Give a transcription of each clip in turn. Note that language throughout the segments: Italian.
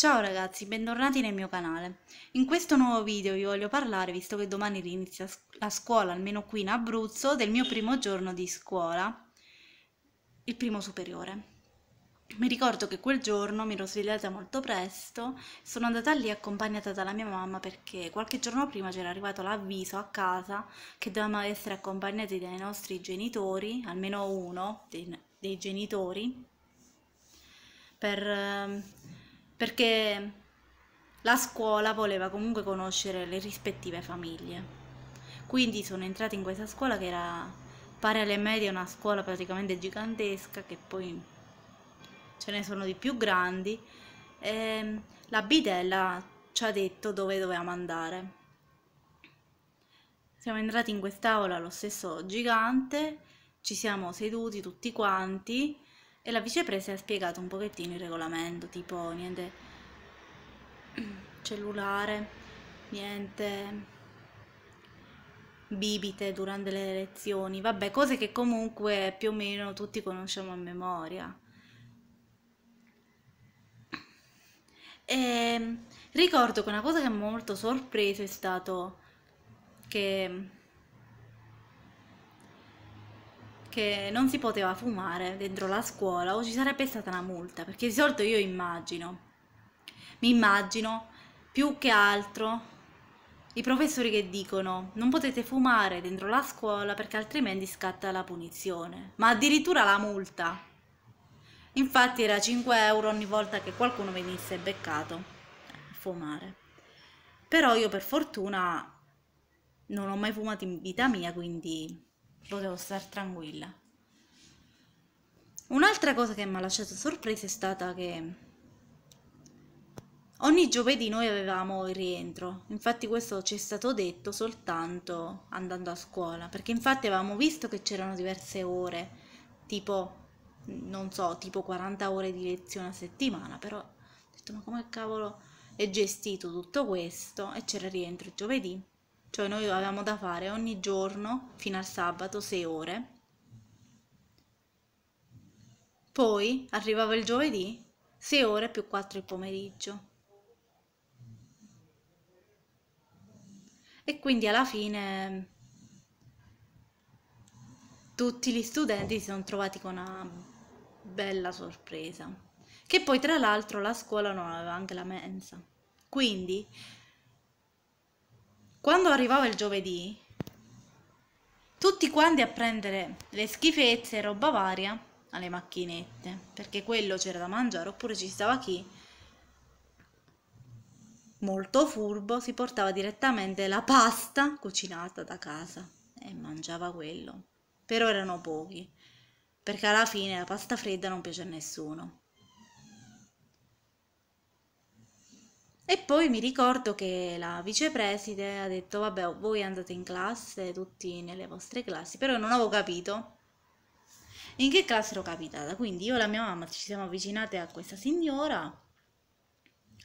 Ciao ragazzi, bentornati nel mio canale. In questo nuovo video vi voglio parlare, visto che domani inizia la scuola, almeno qui in Abruzzo, del mio primo giorno di scuola, il primo superiore. Mi ricordo che quel giorno mi ero svegliata molto presto, sono andata lì accompagnata dalla mia mamma perché qualche giorno prima c'era arrivato l'avviso a casa che dovevamo essere accompagnati dai nostri genitori, almeno uno dei, dei genitori, per ehm, perché la scuola voleva comunque conoscere le rispettive famiglie. Quindi sono entrata in questa scuola che era pari alle medie, una scuola praticamente gigantesca, che poi ce ne sono di più grandi. E la bidella ci ha detto dove dovevamo andare. Siamo entrati in quest'aula lo stesso gigante, ci siamo seduti tutti quanti e la vicepresa ha spiegato un pochettino il regolamento, tipo niente cellulare, niente bibite durante le lezioni, vabbè, cose che comunque più o meno tutti conosciamo a memoria. E ricordo che una cosa che mi ha molto sorpreso è stato che che non si poteva fumare dentro la scuola o ci sarebbe stata una multa, perché di solito io immagino, mi immagino più che altro i professori che dicono non potete fumare dentro la scuola perché altrimenti scatta la punizione, ma addirittura la multa. Infatti era 5 euro ogni volta che qualcuno venisse beccato a fumare. Però io per fortuna non ho mai fumato in vita mia, quindi potevo stare tranquilla. Un'altra cosa che mi ha lasciato sorpresa è stata che ogni giovedì noi avevamo il rientro, infatti questo ci è stato detto soltanto andando a scuola, perché infatti avevamo visto che c'erano diverse ore, tipo, non so, tipo 40 ore di lezione a settimana, però ho detto ma come cavolo è gestito tutto questo? E c'era il rientro il giovedì cioè noi avevamo da fare ogni giorno fino al sabato 6 ore. Poi arrivava il giovedì 6 ore più 4 il pomeriggio. E quindi alla fine tutti gli studenti si sono trovati con una bella sorpresa. Che poi tra l'altro la scuola non aveva anche la mensa. Quindi quando arrivava il giovedì, tutti quanti a prendere le schifezze e roba varia alle macchinette, perché quello c'era da mangiare, oppure ci stava chi molto furbo si portava direttamente la pasta cucinata da casa e mangiava quello. Però erano pochi, perché alla fine la pasta fredda non piace a nessuno. E poi mi ricordo che la vicepreside ha detto, vabbè, voi andate in classe, tutti nelle vostre classi, però non avevo capito in che classe ero capitata. Quindi io e la mia mamma ci siamo avvicinate a questa signora,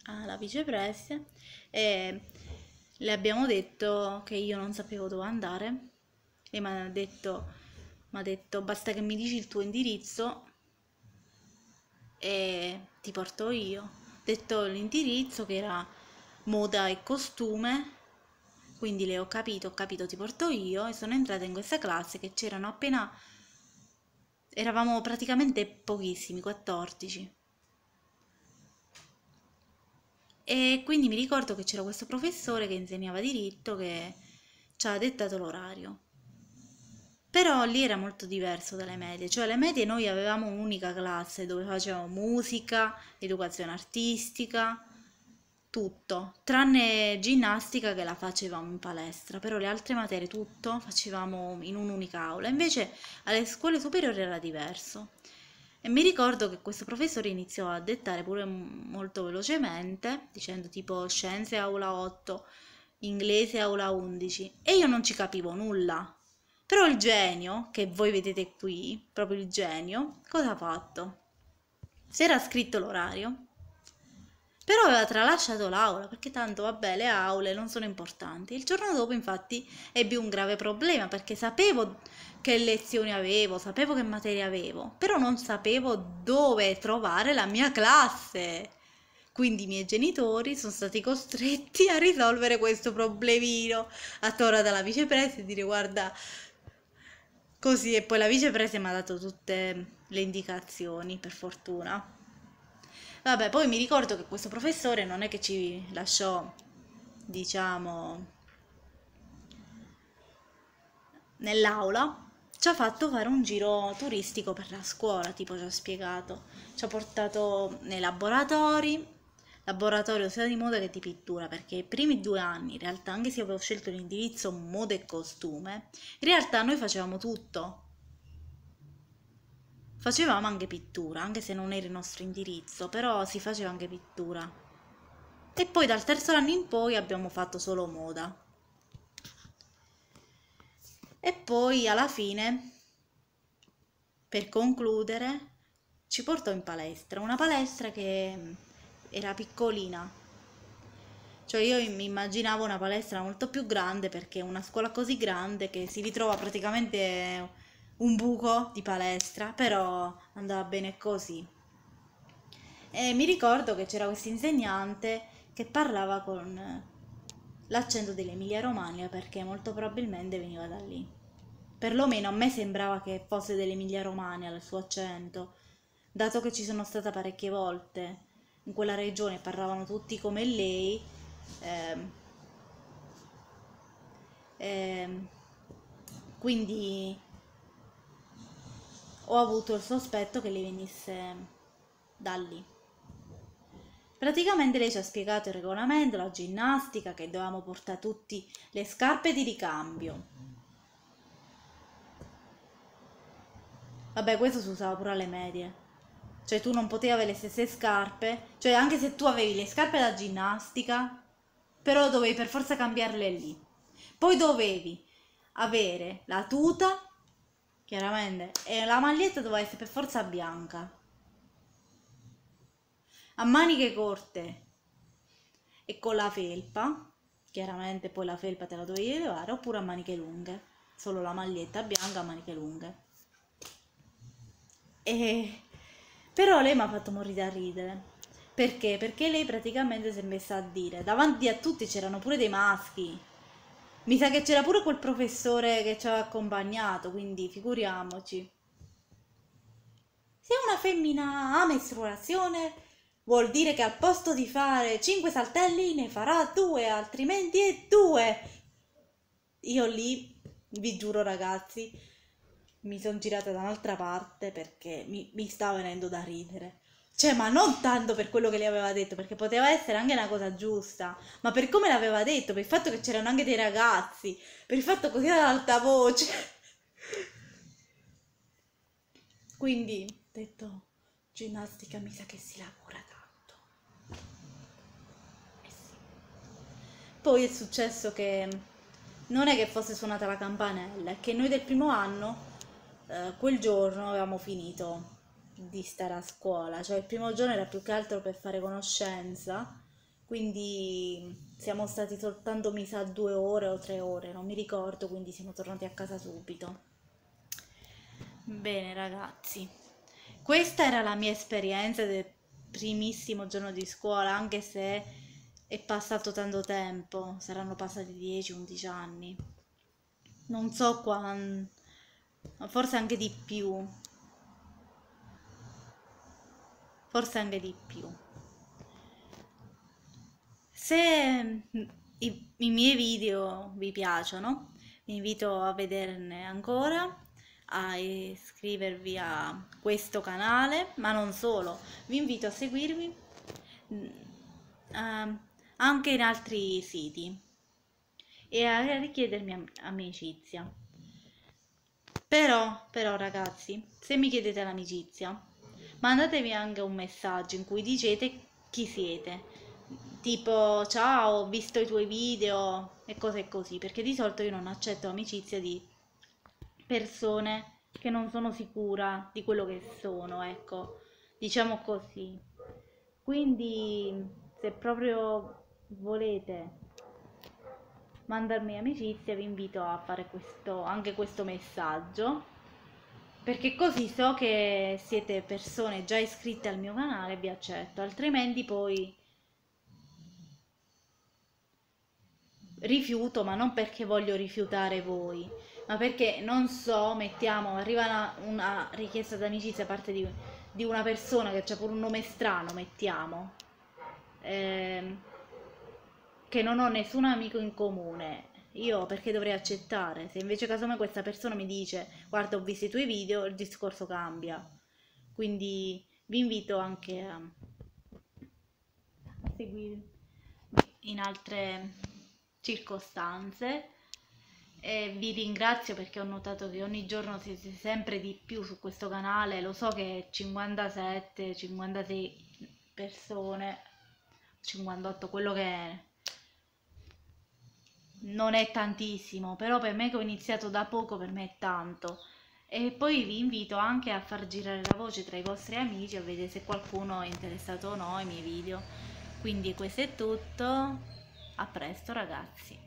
alla vicepreside, e le abbiamo detto che io non sapevo dove andare. E mi ha detto, mi ha detto, basta che mi dici il tuo indirizzo e ti porto io detto l'indirizzo che era moda e costume quindi le ho capito, ho capito ti porto io e sono entrata in questa classe che c'erano appena eravamo praticamente pochissimi, 14 e quindi mi ricordo che c'era questo professore che insegnava diritto che ci ha dettato l'orario però lì era molto diverso dalle medie, cioè alle medie noi avevamo un'unica classe dove facevamo musica, educazione artistica, tutto, tranne ginnastica che la facevamo in palestra, però le altre materie tutto facevamo in un'unica aula, invece alle scuole superiori era diverso. E mi ricordo che questo professore iniziò a dettare pure molto velocemente, dicendo tipo scienze aula 8, inglese aula 11, e io non ci capivo nulla, però il genio, che voi vedete qui, proprio il genio, cosa ha fatto? Si era scritto l'orario, però aveva tralasciato l'aula, perché tanto, vabbè, le aule non sono importanti. Il giorno dopo, infatti, ebbi un grave problema, perché sapevo che lezioni avevo, sapevo che materie avevo, però non sapevo dove trovare la mia classe. Quindi i miei genitori sono stati costretti a risolvere questo problemino, a tornare dalla vicepresa dire guarda così e poi la vicepresa mi ha dato tutte le indicazioni, per fortuna. Vabbè, poi mi ricordo che questo professore non è che ci lasciò, diciamo, nell'aula, ci ha fatto fare un giro turistico per la scuola, tipo ci ha spiegato. Ci ha portato nei laboratori, laboratorio sia di moda che di pittura, perché i primi due anni, in realtà, anche se avevo scelto l'indirizzo moda e costume, in realtà noi facevamo tutto Facevamo anche pittura, anche se non era il nostro indirizzo, però si faceva anche pittura. E poi dal terzo anno in poi abbiamo fatto solo moda. E poi alla fine, per concludere, ci portò in palestra, una palestra che era piccolina. Cioè io mi immaginavo una palestra molto più grande perché una scuola così grande che si ritrova praticamente un buco di palestra, però andava bene così. E mi ricordo che c'era questo insegnante che parlava con l'accento dell'Emilia Romagna perché molto probabilmente veniva da lì. Perlomeno a me sembrava che fosse dell'Emilia Romagna il suo accento, dato che ci sono stata parecchie volte in quella regione parlavano tutti come lei. Ehm, ehm, quindi ho avuto il sospetto che lei venisse da lì. Praticamente lei ci ha spiegato il regolamento, la ginnastica, che dovevamo portare tutti le scarpe di ricambio. Vabbè, questo si usava pure alle medie. Cioè tu non potevi avere le stesse scarpe, cioè anche se tu avevi le scarpe da ginnastica, però dovevi per forza cambiarle lì. Poi dovevi avere la tuta chiaramente, e la maglietta doveva essere per forza bianca, a maniche corte e con la felpa, chiaramente poi la felpa te la dovevi levare, oppure a maniche lunghe, solo la maglietta bianca a maniche lunghe. E... Però lei mi ha fatto morire da ridere. Perché? Perché lei praticamente si è messa a dire, davanti a tutti c'erano pure dei maschi, mi sa che c'era pure quel professore che ci aveva accompagnato, quindi figuriamoci. Se una femmina ha mestruazione, vuol dire che al posto di fare 5 saltelli ne farà due, altrimenti è due. Io lì, vi giuro ragazzi, mi sono girata da un'altra parte perché mi, mi stava venendo da ridere. Cioè, ma non tanto per quello che le aveva detto, perché poteva essere anche una cosa giusta, ma per come l'aveva detto, per il fatto che c'erano anche dei ragazzi, per il fatto così ad alta voce. Quindi, detto, ginnastica mi sa che si lavora tanto. Eh sì. Poi è successo che non è che fosse suonata la campanella, è che noi del primo anno, eh, quel giorno avevamo finito di stare a scuola, cioè il primo giorno era più che altro per fare conoscenza, quindi siamo stati soltanto mi sa due ore o tre ore, non mi ricordo, quindi siamo tornati a casa subito. Bene ragazzi, questa era la mia esperienza del primissimo giorno di scuola, anche se è passato tanto tempo, saranno passati 10-11 anni. Non so quando, forse anche di più, forse anche di più. Se i, i miei video vi piacciono, vi invito a vederne ancora a iscrivervi a questo canale, ma non solo, vi invito a seguirmi uh, anche in altri siti e a richiedermi amicizia. Però, però ragazzi, se mi chiedete l'amicizia, mandatevi anche un messaggio in cui dicete chi siete. Tipo, ciao, ho visto i tuoi video e cose così, perché di solito io non accetto amicizia di persone che non sono sicura di quello che sono, ecco, diciamo così. Quindi, se proprio volete mandarmi amicizia vi invito a fare questo, anche questo messaggio perché così so che siete persone già iscritte al mio canale e vi accetto, altrimenti poi rifiuto, ma non perché voglio rifiutare voi, ma perché non so, mettiamo, arriva una, una richiesta d'amicizia da parte di, di, una persona che ha pure un nome strano, mettiamo. Ehm, che non ho nessun amico in comune. Io perché dovrei accettare? Se invece casomai questa persona mi dice guarda ho visto i tuoi video, il discorso cambia. Quindi vi invito anche a, a seguire in altre circostanze e vi ringrazio perché ho notato che ogni giorno siete sempre di più su questo canale lo so che 57 56 persone 58 quello che è non è tantissimo però per me che ho iniziato da poco per me è tanto. E poi vi invito anche a far girare la voce tra i vostri amici a vedere se qualcuno è interessato o no ai miei video. Quindi questo è tutto a presto ragazzi